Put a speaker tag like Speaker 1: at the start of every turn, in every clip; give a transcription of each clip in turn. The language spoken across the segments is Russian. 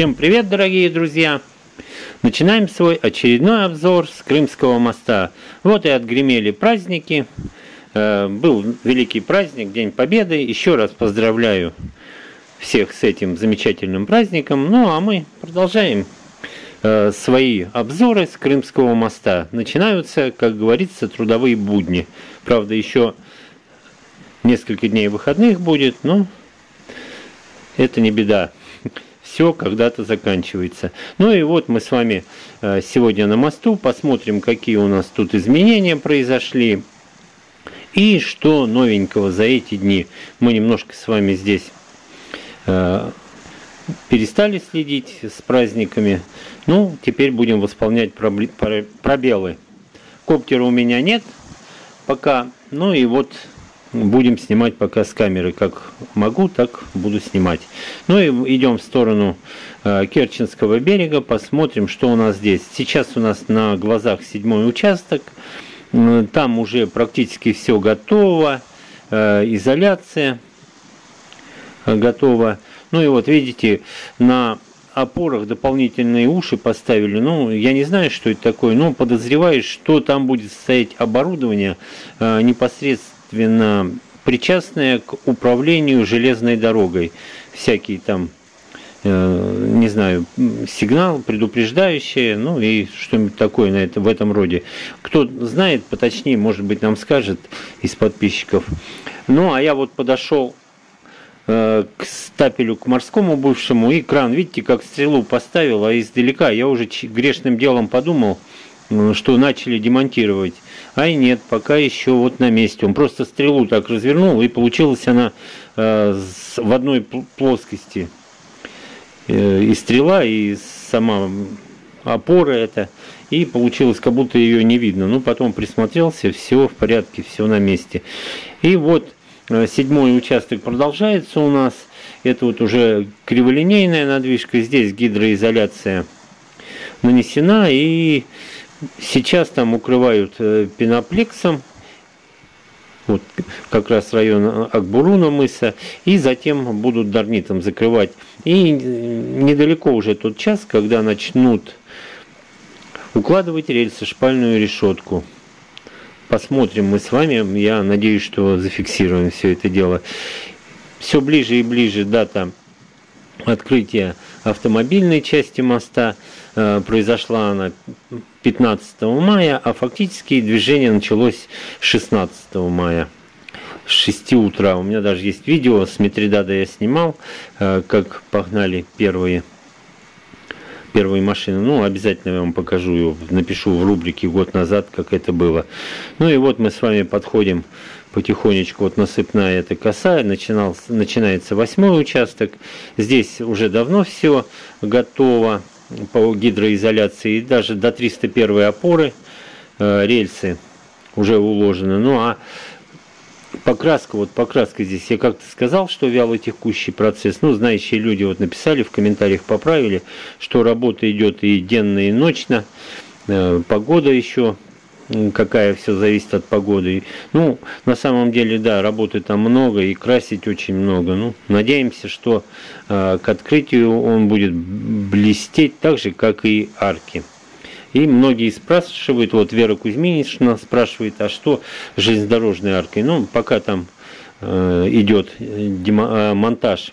Speaker 1: Всем привет, дорогие друзья! Начинаем свой очередной обзор с Крымского моста. Вот и отгремели праздники. Э, был великий праздник, День Победы. Еще раз поздравляю всех с этим замечательным праздником. Ну а мы продолжаем э, свои обзоры с Крымского моста. Начинаются, как говорится, трудовые будни. Правда, еще несколько дней выходных будет, но это не беда все когда-то заканчивается. Ну и вот мы с вами э, сегодня на мосту посмотрим, какие у нас тут изменения произошли и что новенького за эти дни. Мы немножко с вами здесь э, перестали следить с праздниками. Ну, теперь будем восполнять пробелы. Коптера у меня нет пока. Ну и вот будем снимать пока с камеры. Как могу, так буду снимать. Ну и идем в сторону э, Керченского берега, посмотрим, что у нас здесь. Сейчас у нас на глазах седьмой участок. Там уже практически все готово. Э, изоляция готова. Ну и вот видите, на опорах дополнительные уши поставили. Ну, я не знаю, что это такое, но подозреваю, что там будет стоять оборудование э, непосредственно непосредственно причастные к управлению железной дорогой. Всякие там, э, не знаю, сигнал предупреждающий, ну и что-нибудь такое на это, в этом роде. Кто знает, поточнее, может быть, нам скажет из подписчиков. Ну, а я вот подошел э, к стапелю, к морскому бывшему, и кран, видите, как стрелу поставил, а издалека я уже грешным делом подумал, что начали демонтировать. Ай нет, пока еще вот на месте. Он просто стрелу так развернул, и получилась она э, в одной плоскости. Э, и стрела, и сама опора это. И получилось, как будто ее не видно. Ну, потом присмотрелся, все в порядке, все на месте. И вот э, седьмой участок продолжается у нас. Это вот уже криволинейная надвижка. Здесь гидроизоляция нанесена. И Сейчас там укрывают э, пеноплексом, вот как раз район Акбуруна мыса, и затем будут дарнитом закрывать. И недалеко уже тот час, когда начнут укладывать рельсы, шпальную решетку. Посмотрим мы с вами, я надеюсь, что зафиксируем все это дело. Все ближе и ближе дата открытия автомобильной части моста. Э, произошла она 15 мая, а фактически движение началось 16 мая. С 6 утра. У меня даже есть видео с Митридада я снимал, э, как погнали первые первые машины. Ну, обязательно я вам покажу, напишу в рубрике год назад, как это было. Ну и вот мы с вами подходим потихонечку, вот насыпная эта коса, начинал, начинается восьмой участок. Здесь уже давно все готово по гидроизоляции, и даже до 301 опоры э, рельсы уже уложены. Ну а покраска, вот покраска здесь, я как-то сказал, что вяло текущий процесс. Ну, знающие люди вот написали, в комментариях поправили, что работа идет и денно, и ночно. Э, погода еще какая все зависит от погоды. Ну, на самом деле, да, работы там много и красить очень много. Ну, надеемся, что э, к открытию он будет блестеть так же, как и арки. И многие спрашивают, вот Вера Кузьминична спрашивает, а что железнодорожной аркой? Ну, пока там э, идет демо, э, монтаж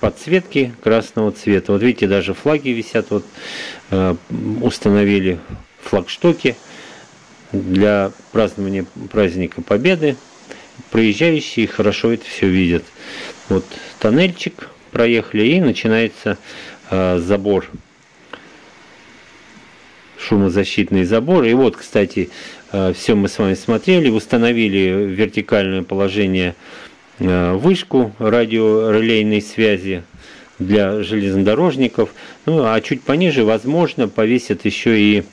Speaker 1: подсветки красного цвета. Вот видите, даже флаги висят, вот э, установили флагштоки для празднования праздника Победы. Проезжающие хорошо это все видят. Вот тоннельчик проехали и начинается э, забор шумозащитный забор. И вот, кстати, э, все мы с вами смотрели, установили вертикальное положение э, вышку радиорелейной связи для железнодорожников. Ну, а чуть пониже, возможно, повесят еще и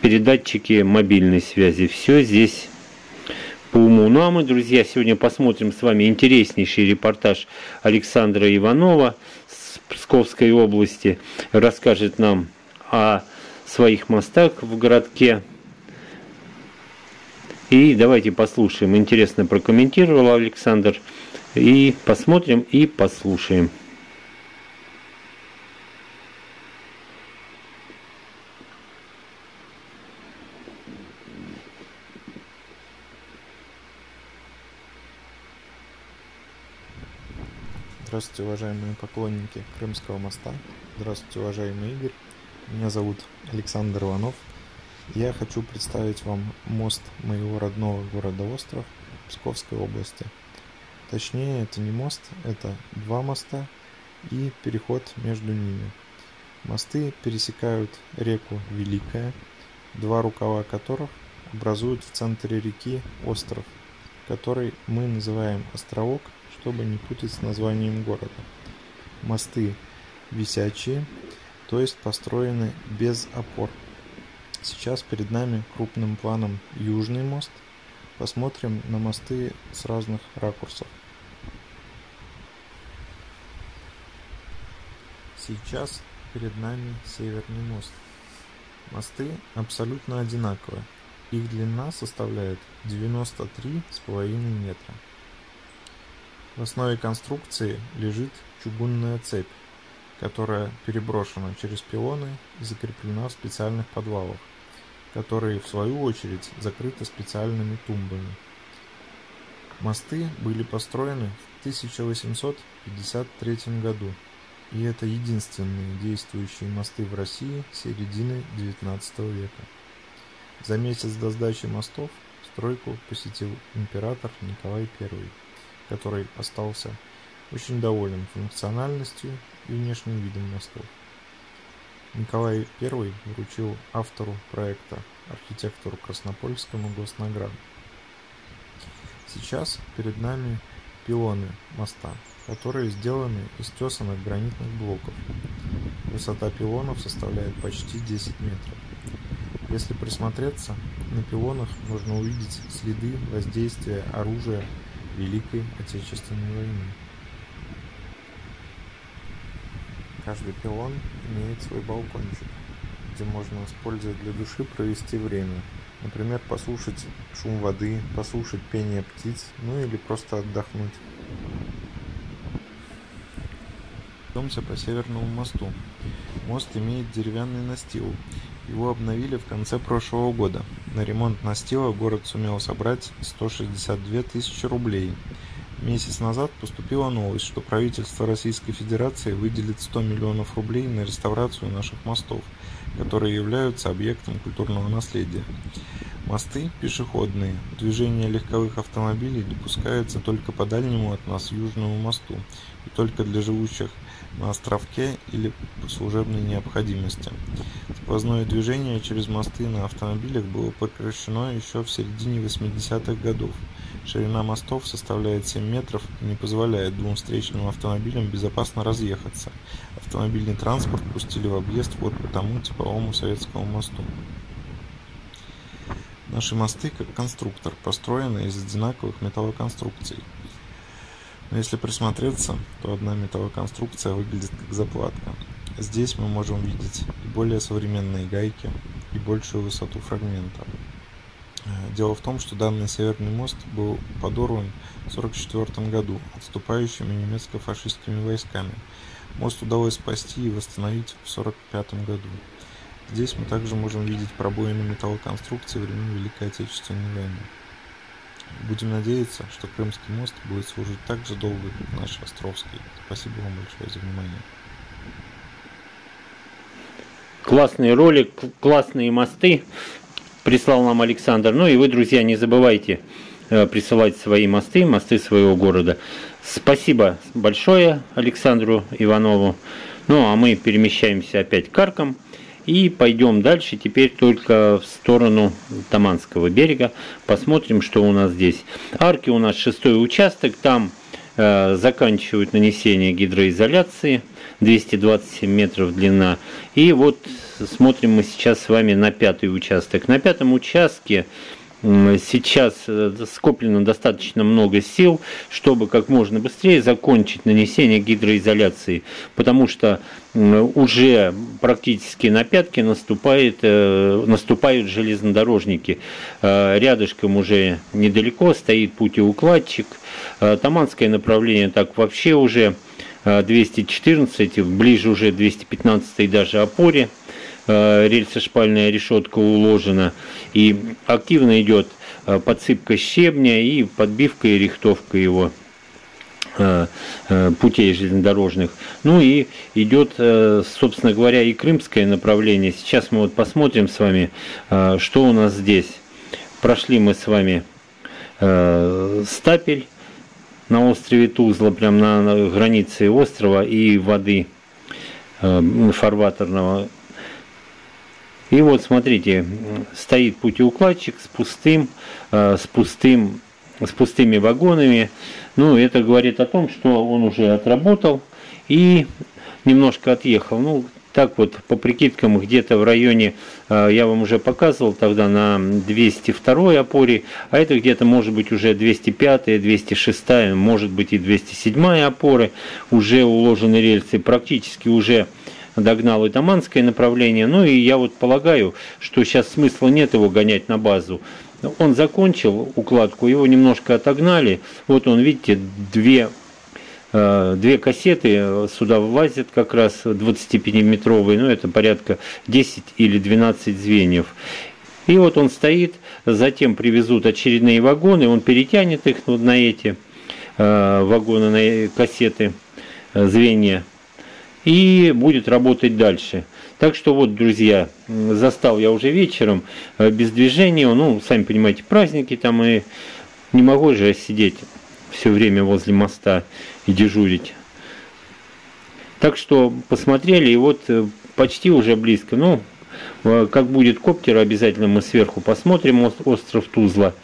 Speaker 1: передатчики мобильной связи. Все здесь по уму. Ну а мы, друзья, сегодня посмотрим с вами интереснейший репортаж Александра Иванова с Псковской области. Расскажет нам о своих мостах в городке. И давайте послушаем. Интересно прокомментировал Александр. И посмотрим и послушаем.
Speaker 2: Здравствуйте, уважаемые поклонники Крымского моста. Здравствуйте, уважаемый Игорь. Меня зовут Александр Иванов. Я хочу представить вам мост моего родного города Остров Псковской области. Точнее, это не мост, это два моста и переход между ними. Мосты пересекают реку Великая, два рукава которых образуют в центре реки остров, который мы называем островок, чтобы не путать с названием города. Мосты висячие, то есть построены без опор. Сейчас перед нами крупным планом Южный мост. Посмотрим на мосты с разных ракурсов. Сейчас перед нами Северный мост. Мосты абсолютно одинаковые. Их длина составляет 93,5 метра. В основе конструкции лежит чугунная цепь, которая переброшена через пилоны и закреплена в специальных подвалах, которые в свою очередь закрыты специальными тумбами. Мосты были построены в 1853 году, и это единственные действующие мосты в России середины XIX века. За месяц до сдачи мостов стройку посетил император Николай I, который остался очень доволен функциональностью и внешним видом мостов. Николай I вручил автору проекта, архитектору Краснопольскому госнаграду. Сейчас перед нами пилоны моста, которые сделаны из тесанных гранитных блоков. Высота пилонов составляет почти 10 метров. Если присмотреться, на пилонах можно увидеть следы воздействия оружия Великой Отечественной войны. Каждый пилон имеет свой балкончик, где можно использовать для души провести время. Например, послушать шум воды, послушать пение птиц, ну или просто отдохнуть. Идемся по Северному мосту. Мост имеет деревянный настил. Его обновили в конце прошлого года. На ремонт настила город сумел собрать 162 тысячи рублей. Месяц назад поступила новость, что правительство Российской Федерации выделит 100 миллионов рублей на реставрацию наших мостов, которые являются объектом культурного наследия. Мосты пешеходные. Движение легковых автомобилей допускается только по дальнему от нас южному мосту и только для живущих на островке или по служебной необходимости. Сквозное движение через мосты на автомобилях было прекращено еще в середине 80-х годов. Ширина мостов составляет 7 метров и не позволяет двум встречным автомобилям безопасно разъехаться. Автомобильный транспорт пустили в объезд вот по тому типовому советскому мосту. Наши мосты, как конструктор, построены из одинаковых металлоконструкций. Но если присмотреться, то одна металлоконструкция выглядит как заплатка. Здесь мы можем видеть и более современные гайки, и большую высоту фрагмента. Э, дело в том, что данный Северный мост был подорван в 1944 году отступающими немецко-фашистскими войсками. Мост удалось спасти и восстановить в 1945 году. Здесь мы также можем видеть пробоины металлоконструкции времен Великой Отечественной войны. Будем надеяться, что Крымский мост будет служить так же долго, как наш Островский. Спасибо вам большое за внимание.
Speaker 1: Классный ролик, классные мосты прислал нам Александр. Ну и вы, друзья, не забывайте э, присылать свои мосты, мосты своего города. Спасибо большое Александру Иванову. Ну а мы перемещаемся опять к аркам и пойдем дальше теперь только в сторону Таманского берега. Посмотрим, что у нас здесь. Арки у нас шестой участок, там э, заканчивают нанесение гидроизоляции. 227 метров длина. И вот смотрим мы сейчас с вами на пятый участок. На пятом участке сейчас э, скоплено достаточно много сил, чтобы как можно быстрее закончить нанесение гидроизоляции, потому что уже практически на пятки наступает, э, наступают железнодорожники. Э, рядышком уже недалеко стоит путеукладчик. Таманское направление так вообще уже 214, ближе уже 215 даже опоре рельсошпальная решетка уложена и активно идет э, подсыпка щебня и подбивка и рихтовка его. путей железнодорожных. Ну и идет, собственно говоря, и крымское направление. Сейчас мы вот посмотрим с вами, что у нас здесь. Прошли мы с вами стапель на острове Тузла, прям на границе острова и воды фарватерного и вот смотрите, стоит путеукладчик с пустым, э, с пустым, с пустыми вагонами. Ну, это говорит о том, что он уже отработал и немножко отъехал. Ну, так вот, по прикидкам, где-то в районе, э, я вам уже показывал тогда на 202 опоре, а это где-то может быть уже 205, 206, может быть и 207 опоры, уже уложены рельсы, практически уже догнал и Таманское направление. Ну и я вот полагаю, что сейчас смысла нет его гонять на базу. Он закончил укладку, его немножко отогнали. Вот он, видите, две э, Две кассеты сюда влазят как раз 25-метровые, ну это порядка 10 или 12 звеньев. И вот он стоит, затем привезут очередные вагоны, он перетянет их на эти э, вагоны, на кассеты, э, звенья и будет работать дальше. Так что вот, друзья, застал я уже вечером э, без движения, ну, сами понимаете, праздники там, и не могу же сидеть все время возле моста и дежурить. Так что посмотрели, и вот э, почти уже близко. Ну, э, как будет коптер, обязательно мы сверху посмотрим остров Тузла.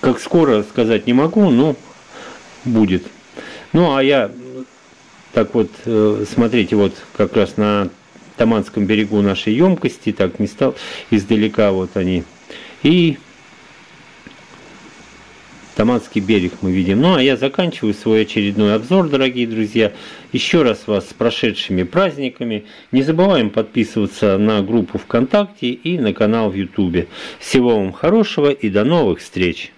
Speaker 1: Как скоро сказать не могу, но будет. Ну, а я так вот, э, смотрите, вот как раз на Таманском берегу нашей емкости, так не стал, издалека вот они. И Таманский берег мы видим. Ну, а я заканчиваю свой очередной обзор, дорогие друзья. Еще раз вас с прошедшими праздниками. Не забываем подписываться на группу ВКонтакте и на канал в Ютубе. Всего вам хорошего и до новых встреч!